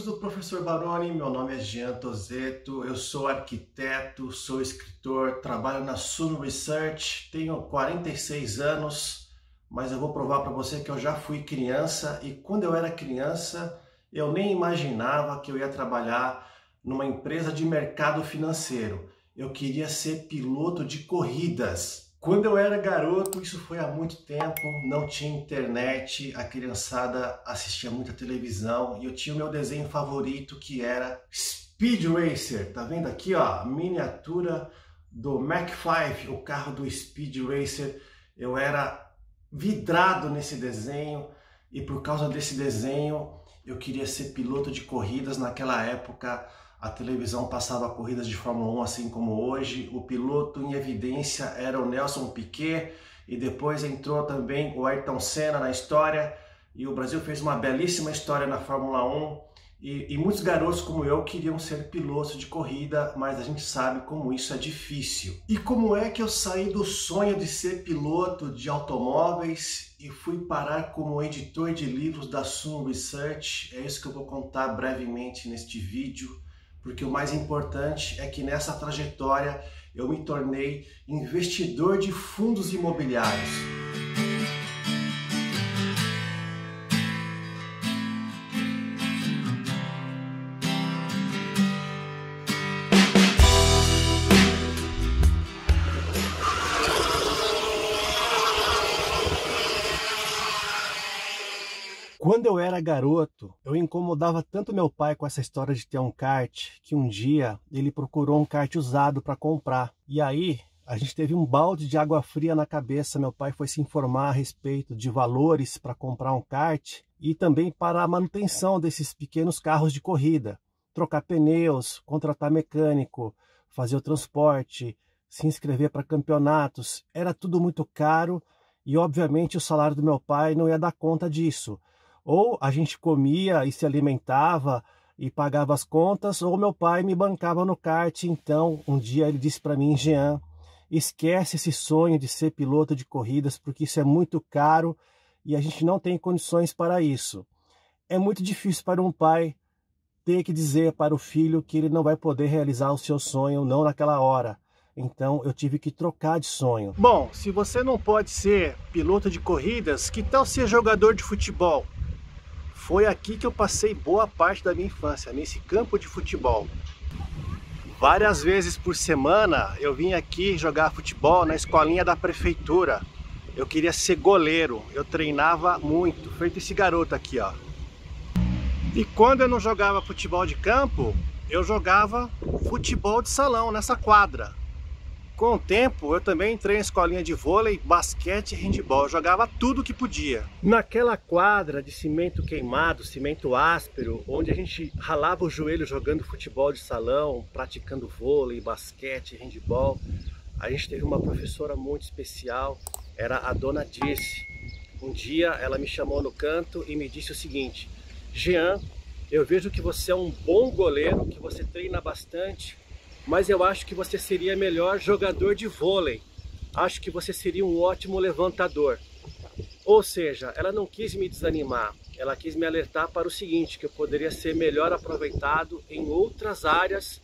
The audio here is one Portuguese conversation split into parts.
amigos do Professor Baroni, meu nome é Jean Tozeto, eu sou arquiteto, sou escritor, trabalho na Sun Research, tenho 46 anos, mas eu vou provar para você que eu já fui criança e quando eu era criança eu nem imaginava que eu ia trabalhar numa empresa de mercado financeiro. Eu queria ser piloto de corridas. Quando eu era garoto, isso foi há muito tempo, não tinha internet, a criançada assistia muita televisão e eu tinha o meu desenho favorito que era Speed Racer. Tá vendo aqui, ó, miniatura do Mac 5, o carro do Speed Racer. Eu era vidrado nesse desenho e por causa desse desenho eu queria ser piloto de corridas naquela época a televisão passava corridas de Fórmula 1 assim como hoje. O piloto em evidência era o Nelson Piquet e depois entrou também o Ayrton Senna na história. E o Brasil fez uma belíssima história na Fórmula 1. E, e muitos garotos como eu queriam ser pilotos de corrida, mas a gente sabe como isso é difícil. E como é que eu saí do sonho de ser piloto de automóveis e fui parar como editor de livros da Sun Research? É isso que eu vou contar brevemente neste vídeo porque o mais importante é que nessa trajetória eu me tornei investidor de fundos imobiliários. Quando eu era garoto, eu incomodava tanto meu pai com essa história de ter um kart, que um dia ele procurou um kart usado para comprar. E aí a gente teve um balde de água fria na cabeça. Meu pai foi se informar a respeito de valores para comprar um kart e também para a manutenção desses pequenos carros de corrida, trocar pneus, contratar mecânico, fazer o transporte, se inscrever para campeonatos. Era tudo muito caro e obviamente o salário do meu pai não ia dar conta disso. Ou a gente comia e se alimentava e pagava as contas, ou meu pai me bancava no kart. Então, um dia ele disse para mim, Jean, esquece esse sonho de ser piloto de corridas, porque isso é muito caro e a gente não tem condições para isso. É muito difícil para um pai ter que dizer para o filho que ele não vai poder realizar o seu sonho não naquela hora. Então eu tive que trocar de sonho. Bom, se você não pode ser piloto de corridas, que tal ser jogador de futebol? Foi aqui que eu passei boa parte da minha infância, nesse campo de futebol. Várias vezes por semana eu vim aqui jogar futebol na escolinha da prefeitura. Eu queria ser goleiro, eu treinava muito, feito esse garoto aqui, ó. E quando eu não jogava futebol de campo, eu jogava futebol de salão nessa quadra. Com o tempo, eu também entrei em escolinha de vôlei, basquete e handball. Eu jogava tudo que podia. Naquela quadra de cimento queimado, cimento áspero, onde a gente ralava o joelho jogando futebol de salão, praticando vôlei, basquete, handball, a gente teve uma professora muito especial, era a dona Dirce. Um dia ela me chamou no canto e me disse o seguinte: Jean, eu vejo que você é um bom goleiro, que você treina bastante, mas eu acho que você seria melhor jogador de vôlei. Acho que você seria um ótimo levantador. Ou seja, ela não quis me desanimar, ela quis me alertar para o seguinte, que eu poderia ser melhor aproveitado em outras áreas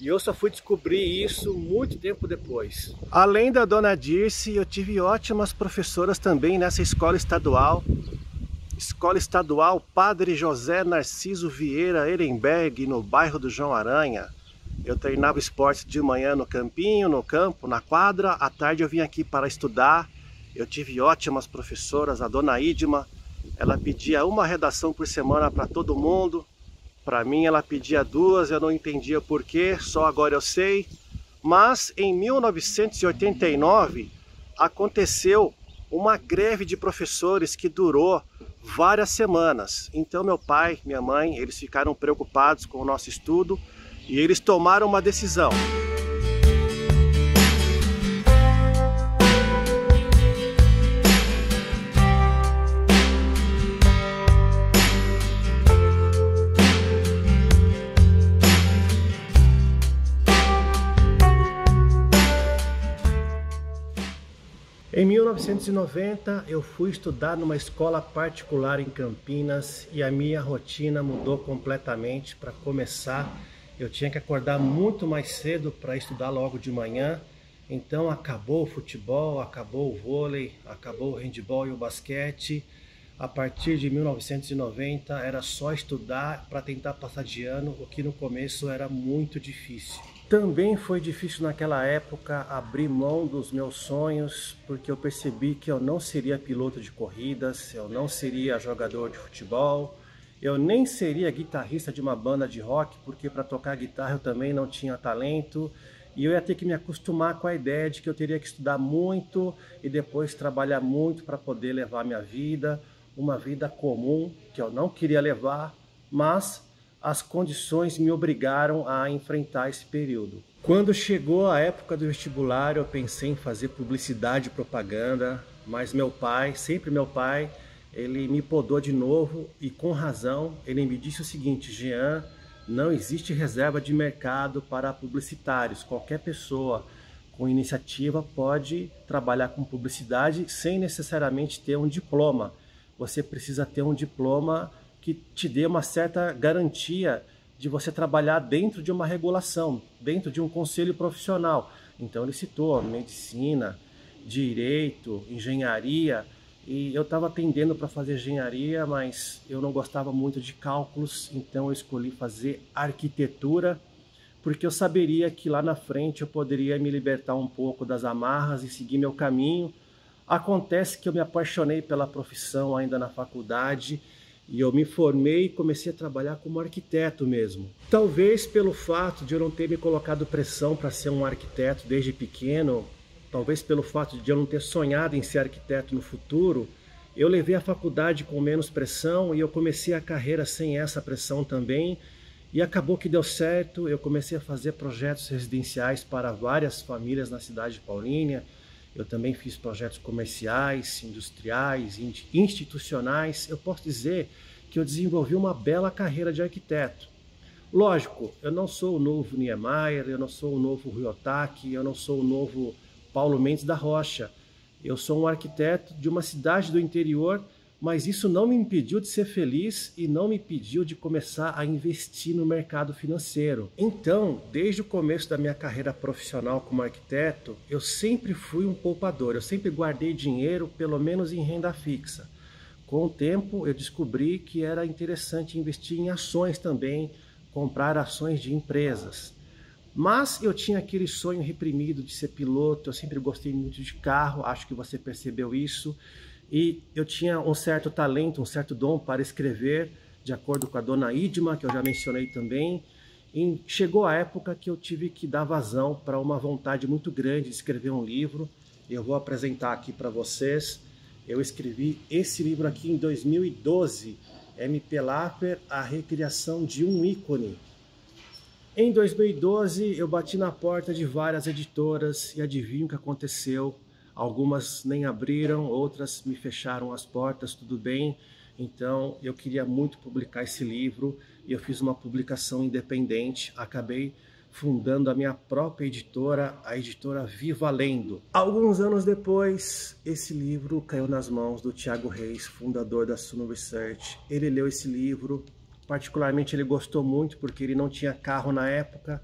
e eu só fui descobrir isso muito tempo depois. Além da dona Dirce, eu tive ótimas professoras também nessa escola estadual. Escola Estadual Padre José Narciso Vieira Ehrenberg, no bairro do João Aranha. Eu treinava esporte de manhã no campinho, no campo, na quadra. À tarde eu vim aqui para estudar. Eu tive ótimas professoras, a dona Idma. Ela pedia uma redação por semana para todo mundo. Para mim ela pedia duas, eu não entendia porquê, só agora eu sei. Mas em 1989 aconteceu uma greve de professores que durou várias semanas. Então meu pai, minha mãe, eles ficaram preocupados com o nosso estudo e eles tomaram uma decisão. Em 1990, eu fui estudar numa escola particular em Campinas e a minha rotina mudou completamente. Para começar, eu tinha que acordar muito mais cedo para estudar logo de manhã. Então acabou o futebol, acabou o vôlei, acabou o handball e o basquete. A partir de 1990 era só estudar para tentar passar de ano, o que no começo era muito difícil. Também foi difícil naquela época abrir mão dos meus sonhos, porque eu percebi que eu não seria piloto de corridas, eu não seria jogador de futebol, eu nem seria guitarrista de uma banda de rock, porque para tocar guitarra eu também não tinha talento, e eu ia ter que me acostumar com a ideia de que eu teria que estudar muito e depois trabalhar muito para poder levar minha vida, uma vida comum que eu não queria levar, mas as condições me obrigaram a enfrentar esse período. Quando chegou a época do vestibular, eu pensei em fazer publicidade e propaganda, mas meu pai, sempre meu pai, ele me podou de novo e com razão. Ele me disse o seguinte: Jean, não existe reserva de mercado para publicitários. Qualquer pessoa com iniciativa pode trabalhar com publicidade sem necessariamente ter um diploma. Você precisa ter um diploma que te dê uma certa garantia de você trabalhar dentro de uma regulação, dentro de um conselho profissional. Então ele citou medicina, direito, engenharia, e eu estava atendendo para fazer engenharia, mas eu não gostava muito de cálculos, então eu escolhi fazer arquitetura, porque eu saberia que lá na frente eu poderia me libertar um pouco das amarras e seguir meu caminho. Acontece que eu me apaixonei pela profissão ainda na faculdade e eu me formei e comecei a trabalhar como arquiteto mesmo. Talvez pelo fato de eu não ter me colocado pressão para ser um arquiteto desde pequeno, talvez pelo fato de eu não ter sonhado em ser arquiteto no futuro, eu levei a faculdade com menos pressão e eu comecei a carreira sem essa pressão também. E acabou que deu certo, eu comecei a fazer projetos residenciais para várias famílias na cidade de Paulínia. Eu também fiz projetos comerciais, industriais, institucionais. Eu posso dizer que eu desenvolvi uma bela carreira de arquiteto. Lógico, eu não sou o novo Niemeyer, eu não sou o novo Ryotaki, eu não sou o novo Paulo Mendes da Rocha. Eu sou um arquiteto de uma cidade do interior mas isso não me impediu de ser feliz e não me impediu de começar a investir no mercado financeiro. Então, desde o começo da minha carreira profissional como arquiteto, eu sempre fui um poupador, eu sempre guardei dinheiro, pelo menos em renda fixa. Com o tempo, eu descobri que era interessante investir em ações também, comprar ações de empresas. Mas eu tinha aquele sonho reprimido de ser piloto, eu sempre gostei muito de carro, acho que você percebeu isso. E eu tinha um certo talento, um certo dom para escrever, de acordo com a dona Idma, que eu já mencionei também. E chegou a época que eu tive que dar vazão para uma vontade muito grande de escrever um livro. Eu vou apresentar aqui para vocês. Eu escrevi esse livro aqui em 2012, MP Lapper, A Recriação de um Ícone. Em 2012, eu bati na porta de várias editoras e adivinho o que aconteceu? Algumas nem abriram, outras me fecharam as portas, tudo bem. Então eu queria muito publicar esse livro e eu fiz uma publicação independente. Acabei fundando a minha própria editora, a editora Viva Lendo. Alguns anos depois, esse livro caiu nas mãos do Tiago Reis, fundador da Suno Research. Ele leu esse livro, particularmente ele gostou muito porque ele não tinha carro na época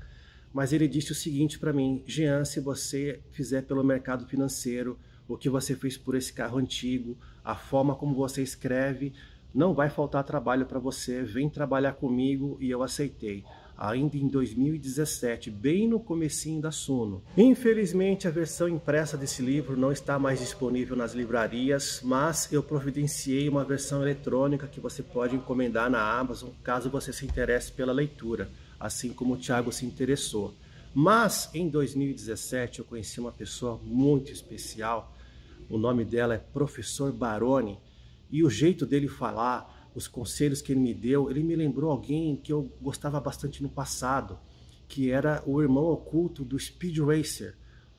mas ele disse o seguinte para mim: Jean, se você fizer pelo mercado financeiro o que você fez por esse carro antigo, a forma como você escreve, não vai faltar trabalho para você. Vem trabalhar comigo e eu aceitei. Ainda em 2017, bem no comecinho da Suno. Infelizmente, a versão impressa desse livro não está mais disponível nas livrarias, mas eu providenciei uma versão eletrônica que você pode encomendar na Amazon, caso você se interesse pela leitura assim como o Tiago se interessou. Mas em 2017 eu conheci uma pessoa muito especial. O nome dela é Professor Baroni e o jeito dele falar, os conselhos que ele me deu, ele me lembrou alguém que eu gostava bastante no passado, que era o irmão oculto do Speed Racer.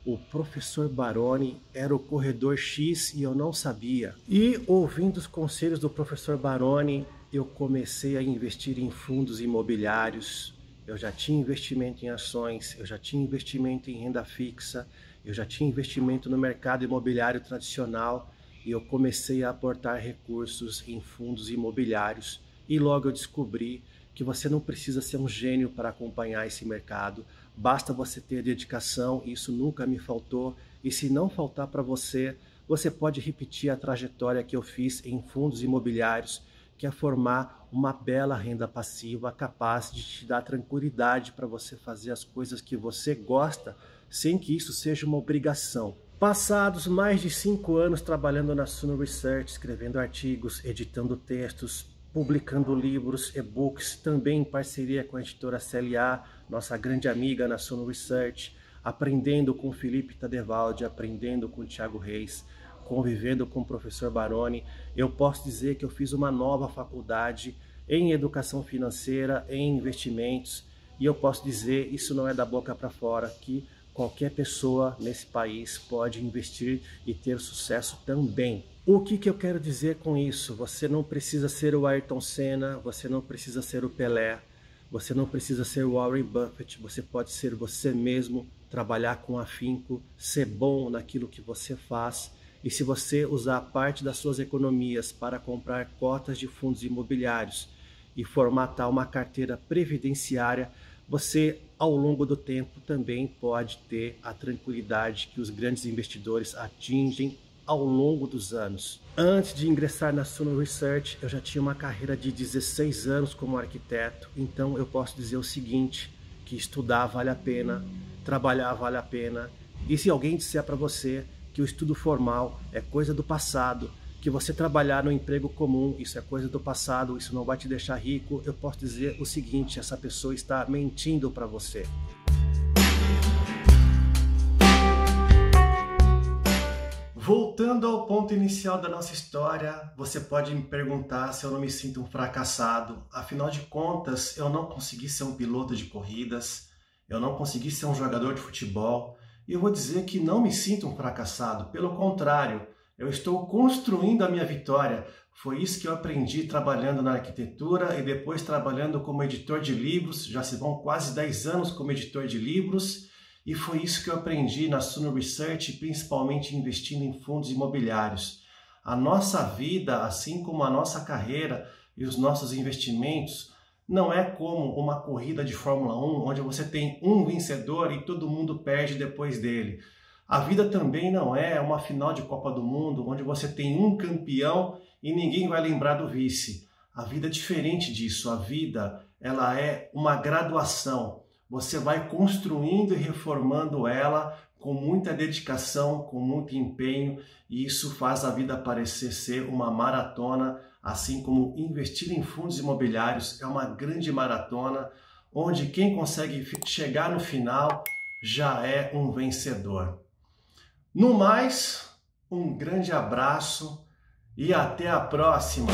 O professor Baroni era o corredor X e eu não sabia. E ouvindo os conselhos do professor Baroni, eu comecei a investir em fundos imobiliários, eu já tinha investimento em ações, eu já tinha investimento em renda fixa, eu já tinha investimento no mercado imobiliário tradicional e eu comecei a aportar recursos em fundos imobiliários. E logo eu descobri que você não precisa ser um gênio para acompanhar esse mercado, basta você ter dedicação, isso nunca me faltou, e se não faltar para você, você pode repetir a trajetória que eu fiz em fundos imobiliários, que é formar uma bela renda passiva capaz de te dar tranquilidade para você fazer as coisas que você gosta, sem que isso seja uma obrigação. Passados mais de cinco anos trabalhando na Suno Research, escrevendo artigos, editando textos, publicando livros, e-books, também em parceria com a editora CLA, nossa grande amiga na Sono Research, aprendendo com Felipe Tadevaldi, aprendendo com Tiago Reis, convivendo com o professor Baroni. Eu posso dizer que eu fiz uma nova faculdade em educação financeira, em investimentos, e eu posso dizer, isso não é da boca para fora, que qualquer pessoa nesse país pode investir e ter sucesso também. O que, que eu quero dizer com isso? Você não precisa ser o Ayrton Senna, você não precisa ser o Pelé, você não precisa ser o Warren Buffett, você pode ser você mesmo, trabalhar com afinco, ser bom naquilo que você faz. E se você usar parte das suas economias para comprar cotas de fundos imobiliários e formatar uma carteira previdenciária, você ao longo do tempo também pode ter a tranquilidade que os grandes investidores atingem ao longo dos anos. Antes de ingressar na Suno Research, eu já tinha uma carreira de 16 anos como arquiteto, então eu posso dizer o seguinte, que estudar vale a pena, trabalhar vale a pena, e se alguém disser para você que o estudo formal é coisa do passado, que você trabalhar no emprego comum, isso é coisa do passado, isso não vai te deixar rico, eu posso dizer o seguinte, essa pessoa está mentindo para você. Voltando ao ponto inicial da nossa história, você pode me perguntar se eu não me sinto um fracassado. Afinal de contas, eu não consegui ser um piloto de corridas, eu não consegui ser um jogador de futebol, e eu vou dizer que não me sinto um fracassado. Pelo contrário, eu estou construindo a minha vitória. Foi isso que eu aprendi trabalhando na arquitetura e depois trabalhando como editor de livros. Já se vão quase 10 anos como editor de livros e foi isso que eu aprendi na Suno Research, principalmente investindo em fundos imobiliários. A nossa vida, assim como a nossa carreira e os nossos investimentos, não é como uma corrida de Fórmula 1, onde você tem um vencedor e todo mundo perde depois dele. A vida também não é uma final de Copa do Mundo, onde você tem um campeão e ninguém vai lembrar do vice. A vida é diferente disso. A vida, ela é uma graduação você vai construindo e reformando ela com muita dedicação, com muito empenho, e isso faz a vida parecer ser uma maratona, assim como investir em fundos imobiliários é uma grande maratona, onde quem consegue chegar no final já é um vencedor. No mais, um grande abraço e até a próxima!